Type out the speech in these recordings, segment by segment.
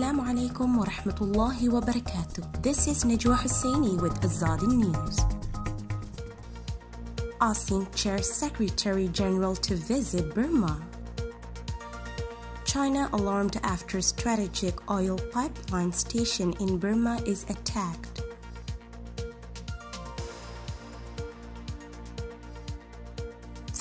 alaikum wa rahmatullahi wa barakatuh. This is Najwa Husseini with Azadi News. ASEAN Chair Secretary General to visit Burma. China alarmed after strategic oil pipeline station in Burma is attacked.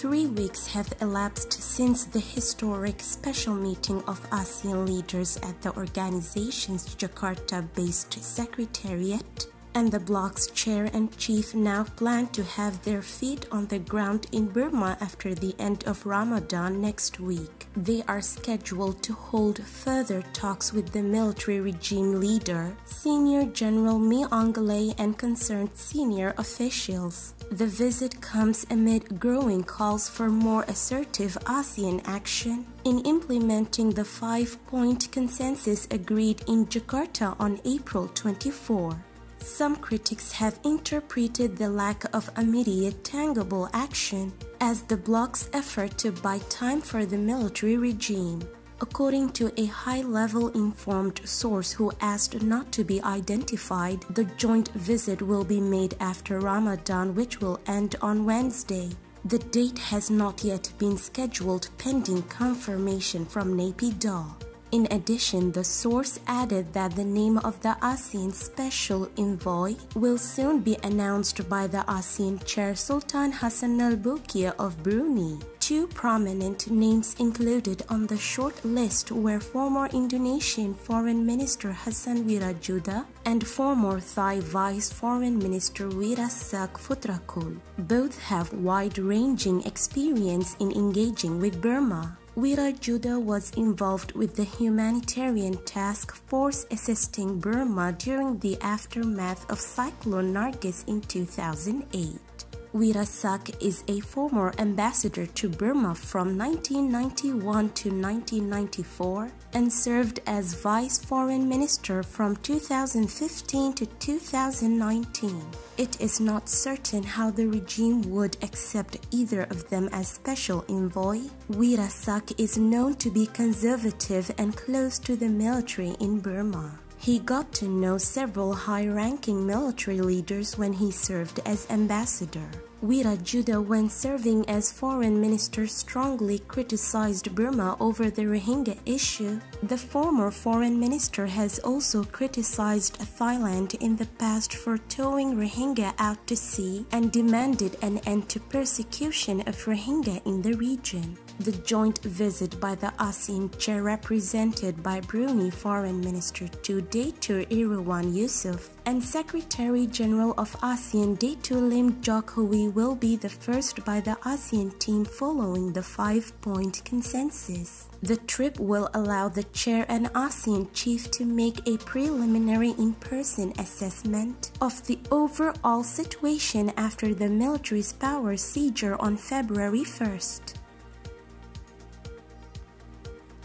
Three weeks have elapsed since the historic special meeting of ASEAN leaders at the organization's Jakarta based secretariat and the bloc's chair and chief now plan to have their feet on the ground in Burma after the end of Ramadan next week. They are scheduled to hold further talks with the military regime leader, Senior General Min Aung Hlaing, and concerned senior officials. The visit comes amid growing calls for more assertive ASEAN action in implementing the five point consensus agreed in Jakarta on April 24. Some critics have interpreted the lack of immediate tangible action as the bloc's effort to buy time for the military regime. According to a high level informed source who asked not to be identified, the joint visit will be made after Ramadan, which will end on Wednesday. The date has not yet been scheduled pending confirmation from Naypyidaw. In addition, the source added that the name of the ASEAN Special Envoy will soon be announced by the ASEAN Chair Sultan Hassan al Bolkiah of Brunei. Two prominent names included on the short list were former Indonesian Foreign Minister Hassan Wirajuda and former Thai Vice Foreign Minister Wirasak Futrakul. Both have wide ranging experience in engaging with Burma. Wirajuda was involved with the humanitarian task force assisting Burma during the aftermath of Cyclone Nargis in 2008. Wirasak is a former ambassador to Burma from 1991 to 1994 and served as vice foreign minister from 2015 to 2019. It is not certain how the regime would accept either of them as special envoy. Wirasak is known to be conservative and close to the military in Burma. He got to know several high ranking military leaders when he served as ambassador. Wirajuda, when serving as foreign minister, strongly criticized Burma over the Rohingya issue. The former foreign minister has also criticized Thailand in the past for towing Rohingya out to sea and demanded an end to persecution of Rohingya in the region. The joint visit by the ASEAN chair represented by Brunei Foreign Minister to Datuk Erywan Yusof and Secretary General of ASEAN Datuk Lim Hui will be the first by the ASEAN team following the five-point consensus. The trip will allow the chair and ASEAN chief to make a preliminary in-person assessment of the overall situation after the military's power seizure on February 1st.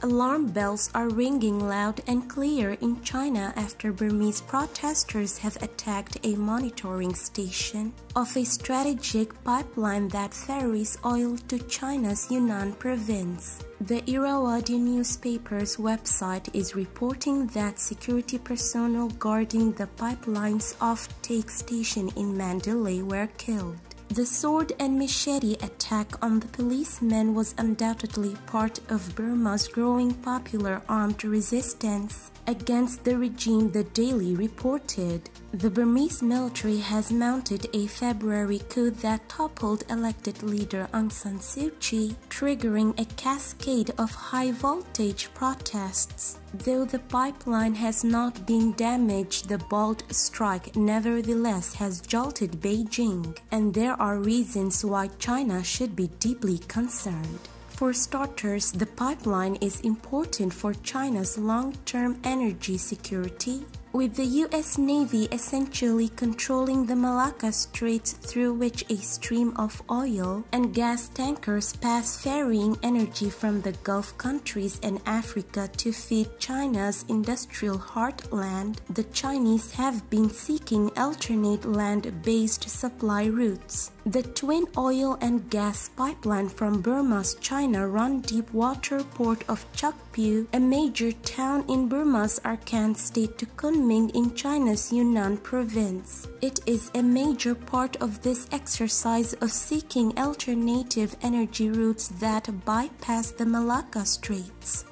Alarm bells are ringing loud and clear in China after Burmese protesters have attacked a monitoring station of a strategic pipeline that ferries oil to China's Yunnan province. The Irrawaddy newspaper's website is reporting that security personnel guarding the pipeline's off-take station in Mandalay were killed. The sword and machete attack on the policemen was undoubtedly part of Burma's growing popular armed resistance against the regime, the Daily reported. The Burmese military has mounted a February coup that toppled elected leader Aung San Suu Kyi, triggering a cascade of high voltage protests. Though the pipeline has not been damaged, the bold strike nevertheless has jolted Beijing, and there are reasons why China should be deeply concerned. For starters, the pipeline is important for China's long-term energy security, with the US Navy essentially controlling the Malacca Straits through which a stream of oil and gas tankers pass ferrying energy from the Gulf countries and Africa to feed China's industrial heartland, the Chinese have been seeking alternate land-based supply routes. The twin oil and gas pipeline from Burma's China run deep water port of Kyaukphyu, a major town in Burma's Arakan state, to Kunming in China's Yunnan province. It is a major part of this exercise of seeking alternative energy routes that bypass the Malacca Straits.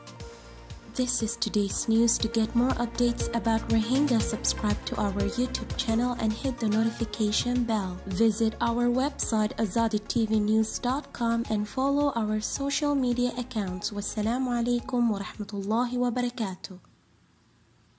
This is today's news. To get more updates about Rohingya, subscribe to our YouTube channel and hit the notification bell. Visit our website azaditvnews.com and follow our social media accounts. Wassalamu alaikum wa rahmatullahi wa barakatuh.